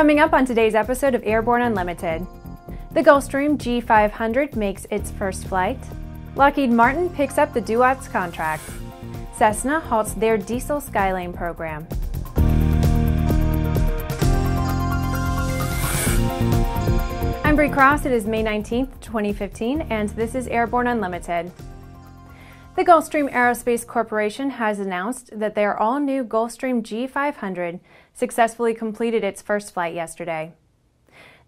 Coming up on today's episode of Airborne Unlimited, the Gulfstream G500 makes its first flight. Lockheed Martin picks up the DUATS contract. Cessna halts their diesel Skylane program. I'm Bree Cross. It is May 19th, 2015, and this is Airborne Unlimited. The Gulfstream Aerospace Corporation has announced that their all new Gulfstream G500 successfully completed its first flight yesterday.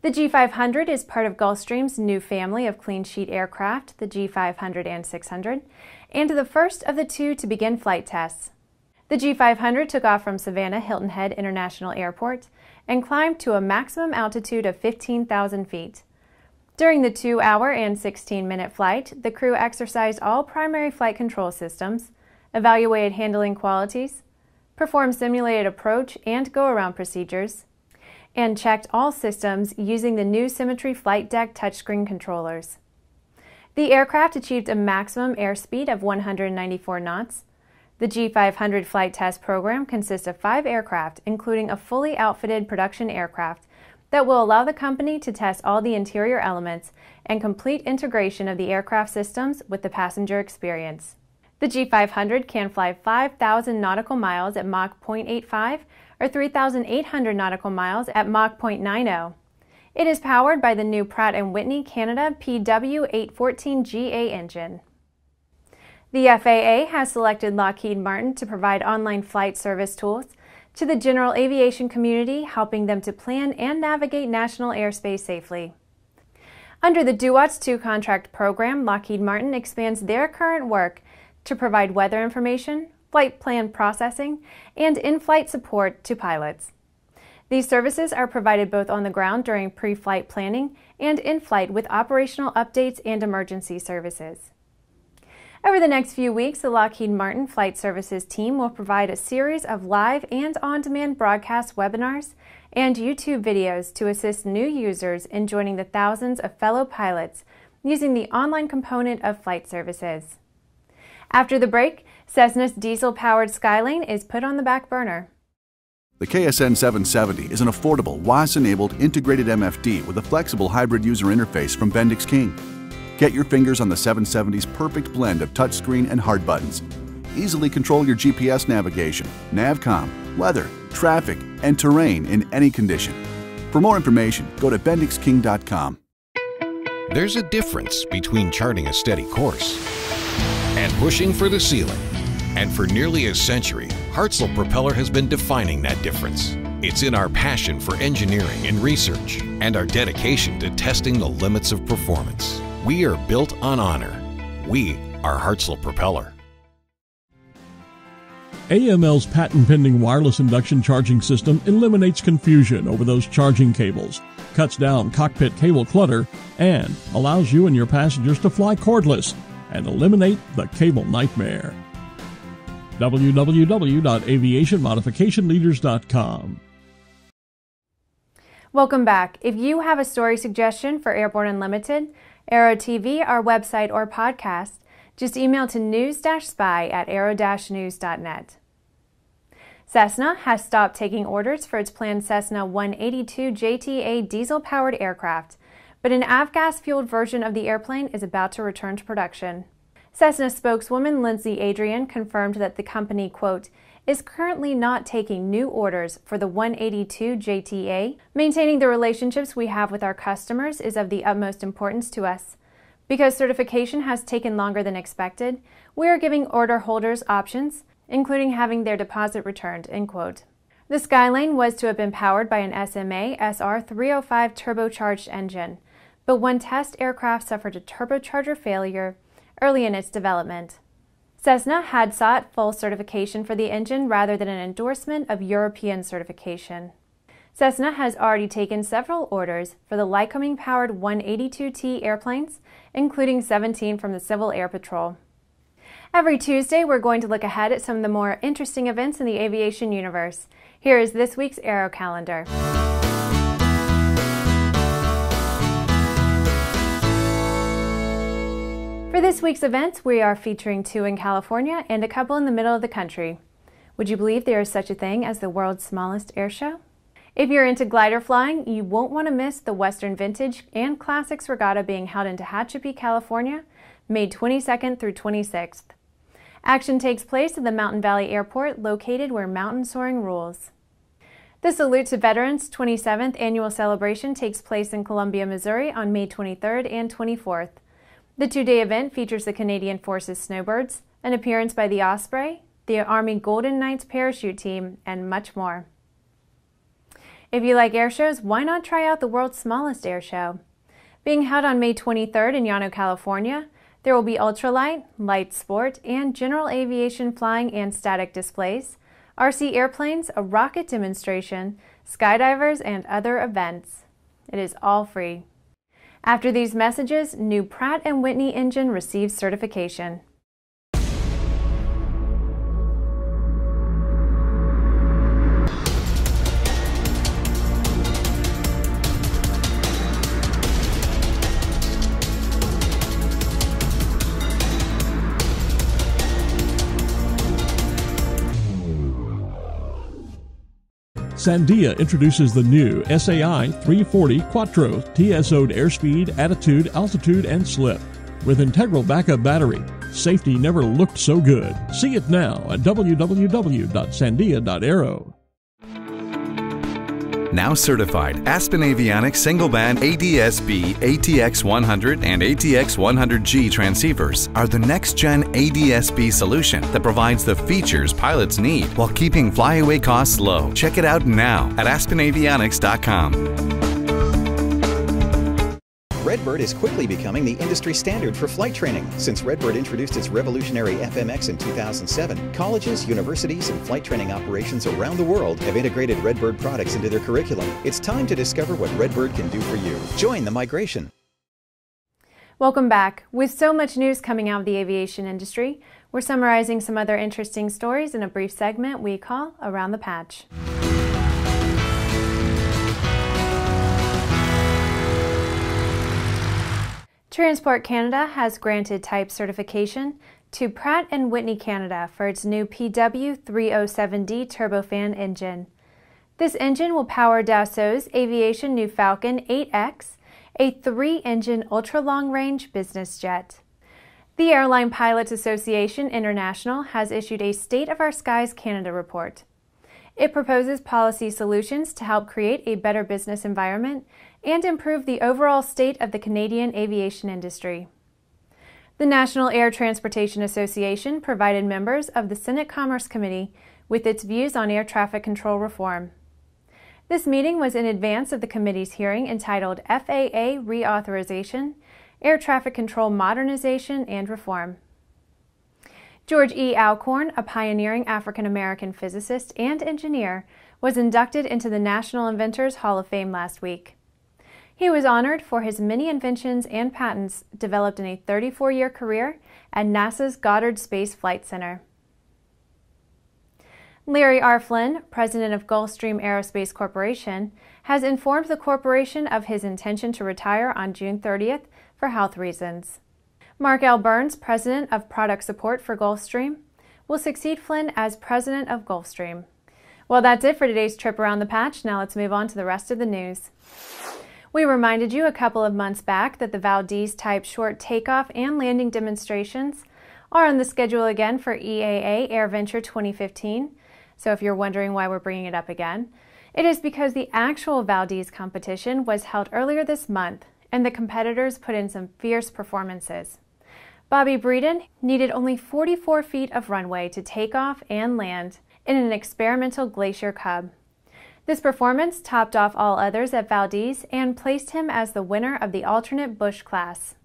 The G500 is part of Gulfstream's new family of clean sheet aircraft, the G500 and 600, and the first of the two to begin flight tests. The G500 took off from Savannah Hilton Head International Airport and climbed to a maximum altitude of 15,000 feet. During the two hour and 16 minute flight, the crew exercised all primary flight control systems, evaluated handling qualities, performed simulated approach and go around procedures, and checked all systems using the new Symmetry Flight Deck touchscreen controllers. The aircraft achieved a maximum airspeed of 194 knots. The G500 flight test program consists of five aircraft, including a fully outfitted production aircraft that will allow the company to test all the interior elements and complete integration of the aircraft systems with the passenger experience. The G500 can fly 5,000 nautical miles at Mach 0.85 or 3,800 nautical miles at Mach 0.90. It is powered by the new Pratt & Whitney Canada PW814GA engine. The FAA has selected Lockheed Martin to provide online flight service tools to the general aviation community, helping them to plan and navigate national airspace safely. Under the DUATS 2 contract program, Lockheed Martin expands their current work to provide weather information, flight plan processing, and in flight support to pilots. These services are provided both on the ground during pre flight planning and in flight with operational updates and emergency services. Over the next few weeks, the Lockheed Martin Flight Services team will provide a series of live and on demand broadcast webinars and YouTube videos to assist new users in joining the thousands of fellow pilots using the online component of flight services. After the break, Cessna's diesel powered Skylane is put on the back burner. The KSN 770 is an affordable, WAAS enabled integrated MFD with a flexible hybrid user interface from Bendix King. Get your fingers on the 770's perfect blend of touchscreen and hard buttons. Easily control your GPS navigation, Navcom, weather, traffic, and terrain in any condition. For more information, go to bendixking.com. There's a difference between charting a steady course and pushing for the ceiling. And for nearly a century, Hartzell Propeller has been defining that difference. It's in our passion for engineering and research and our dedication to testing the limits of performance. We are built on honor. We are Hartzell Propeller. AML's patent pending wireless induction charging system eliminates confusion over those charging cables, cuts down cockpit cable clutter, and allows you and your passengers to fly cordless and eliminate the cable nightmare. www.aviationmodificationleaders.com. Welcome back. If you have a story suggestion for Airborne Unlimited, Aero TV, our website, or podcast, just email to news-spy at aero-news.net. Cessna has stopped taking orders for its planned Cessna 182 JTA diesel-powered aircraft but an avgas-fueled version of the airplane is about to return to production. Cessna spokeswoman Lindsay Adrian confirmed that the company, quote, is currently not taking new orders for the 182 JTA. Maintaining the relationships we have with our customers is of the utmost importance to us. Because certification has taken longer than expected, we are giving order holders options, including having their deposit returned, end quote. The Skylane was to have been powered by an SMA SR 305 turbocharged engine but one test aircraft suffered a turbocharger failure early in its development. Cessna had sought full certification for the engine rather than an endorsement of European certification. Cessna has already taken several orders for the Lycoming powered 182T airplanes, including 17 from the Civil Air Patrol. Every Tuesday, we're going to look ahead at some of the more interesting events in the aviation universe. Here is this week's Aero Calendar. For this week's events, we are featuring two in California and a couple in the middle of the country. Would you believe there is such a thing as the world's smallest air show? If you're into glider flying, you won't want to miss the Western Vintage and Classics Regatta being held in Tehachapi, California, May 22nd through 26th. Action takes place at the Mountain Valley Airport, located where mountain soaring rules. The Salute to Veterans 27th annual celebration takes place in Columbia, Missouri on May 23rd and 24th. The two day event features the Canadian Forces Snowbirds, an appearance by the Osprey, the Army Golden Knights parachute team, and much more. If you like air shows, why not try out the world's smallest air show? Being held on May 23rd in Llano, California, there will be ultralight, light sport, and general aviation flying and static displays, RC airplanes, a rocket demonstration, skydivers, and other events. It is all free. After these messages, new Pratt & Whitney engine receives certification. Sandia introduces the new SAI 340 Quattro TSO'd airspeed, attitude, altitude, and slip. With integral backup battery, safety never looked so good. See it now at www.sandia.aero. Now certified, Aspen Avionics single band ADS-B ATX 100 and ATX 100G transceivers are the next gen ADS-B solution that provides the features pilots need while keeping flyaway costs low. Check it out now at aspenavionics.com. Redbird is quickly becoming the industry standard for flight training. Since Redbird introduced its revolutionary FMX in 2007, colleges, universities, and flight training operations around the world have integrated Redbird products into their curriculum. It's time to discover what Redbird can do for you. Join the migration. Welcome back. With so much news coming out of the aviation industry, we're summarizing some other interesting stories in a brief segment we call Around the Patch. Transport Canada has granted type certification to Pratt & Whitney Canada for its new PW307D turbofan engine. This engine will power Dassault's Aviation new Falcon 8X, a three-engine ultra-long-range business jet. The Airline Pilots Association International has issued a State of Our Skies Canada report. It proposes policy solutions to help create a better business environment and improve the overall state of the Canadian aviation industry. The National Air Transportation Association provided members of the Senate Commerce Committee with its views on air traffic control reform. This meeting was in advance of the committee's hearing entitled FAA Reauthorization, Air Traffic Control Modernization and Reform. George E. Alcorn, a pioneering African American physicist and engineer, was inducted into the National Inventors Hall of Fame last week. He was honored for his many inventions and patents developed in a 34 year career at NASA's Goddard Space Flight Center. Larry R. Flynn, president of Gulfstream Aerospace Corporation, has informed the corporation of his intention to retire on June 30th for health reasons. Mark L. Burns, president of product support for Gulfstream, will succeed Flynn as president of Gulfstream. Well, that's it for today's trip around the patch. Now let's move on to the rest of the news. We reminded you a couple of months back that the Valdez type short takeoff and landing demonstrations are on the schedule again for EAA AirVenture 2015. So if you're wondering why we're bringing it up again, it is because the actual Valdez competition was held earlier this month and the competitors put in some fierce performances. Bobby Breeden needed only 44 feet of runway to take off and land in an experimental Glacier Cub. This performance topped off all others at Valdez and placed him as the winner of the alternate Bush class.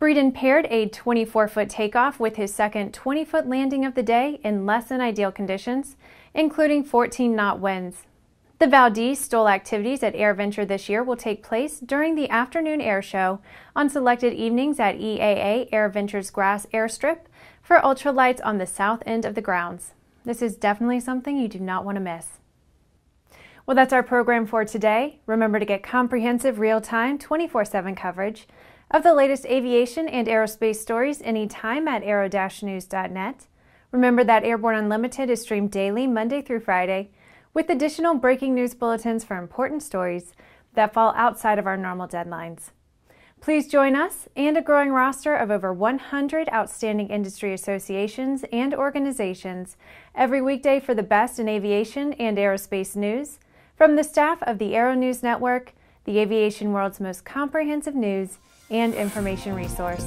Breeden paired a 24-foot takeoff with his second 20-foot landing of the day in less than ideal conditions, including 14-knot winds. The Valdez STOL activities at AirVenture this year will take place during the afternoon air show on selected evenings at EAA AirVenture's grass airstrip for ultralights on the south end of the grounds. This is definitely something you do not want to miss. Well, that's our program for today. Remember to get comprehensive, real time, 24 7 coverage of the latest aviation and aerospace stories anytime at aero-news.net. Remember that Airborne Unlimited is streamed daily, Monday through Friday, with additional breaking news bulletins for important stories that fall outside of our normal deadlines. Please join us and a growing roster of over 100 outstanding industry associations and organizations every weekday for the best in aviation and aerospace news from the staff of the Aero News Network, the aviation world's most comprehensive news and information resource.